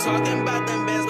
talking about them bands